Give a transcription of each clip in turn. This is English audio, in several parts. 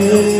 meu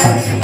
Gracias.